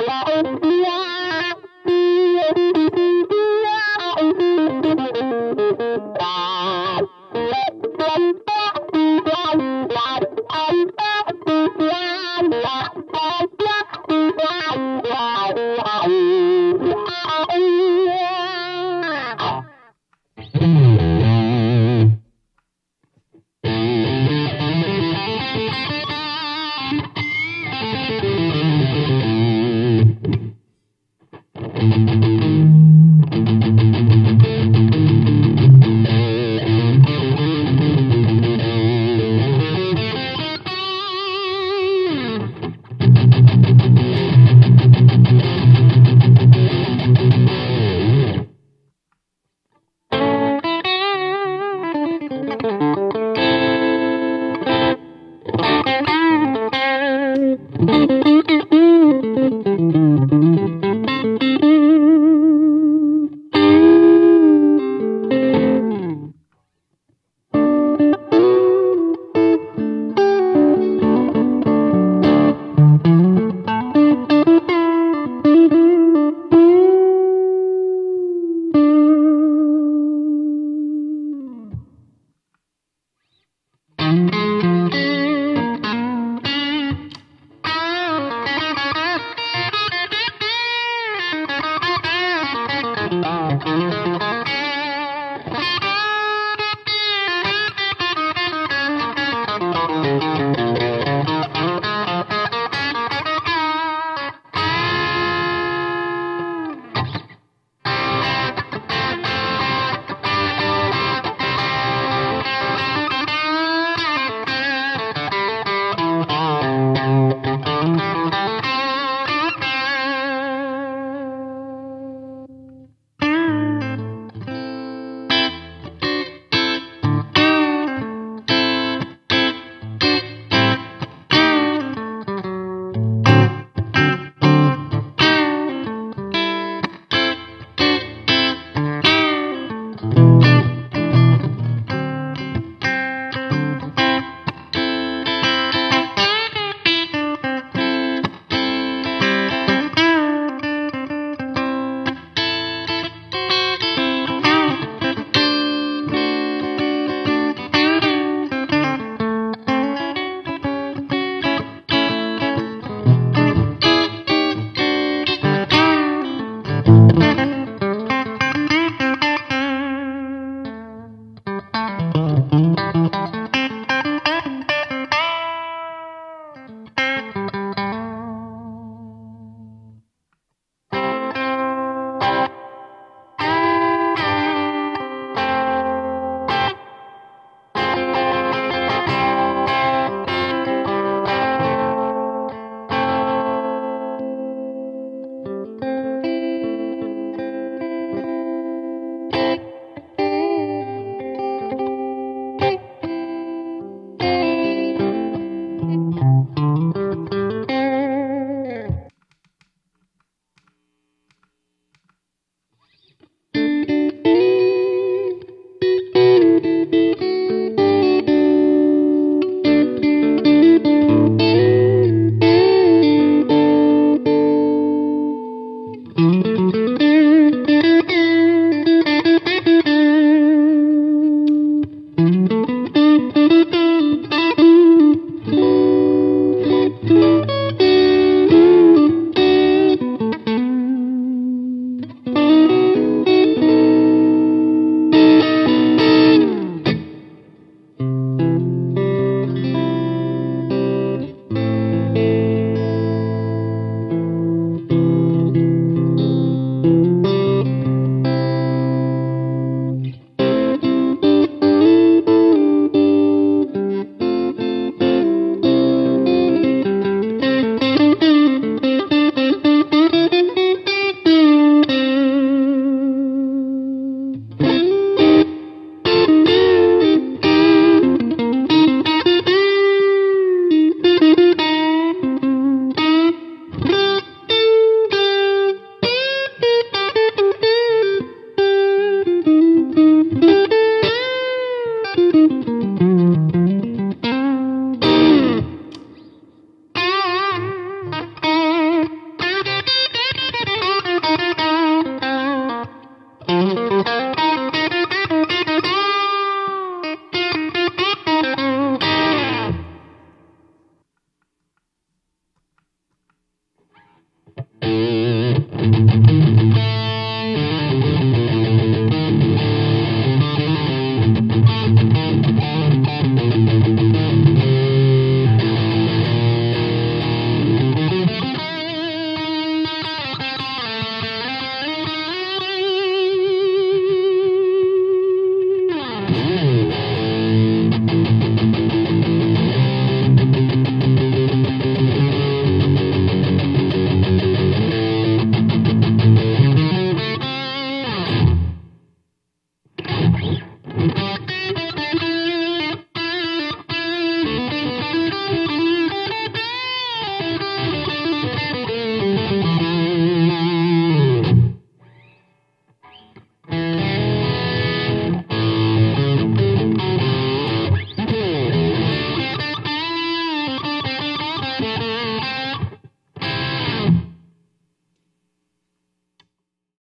¡Gracias! Thank you.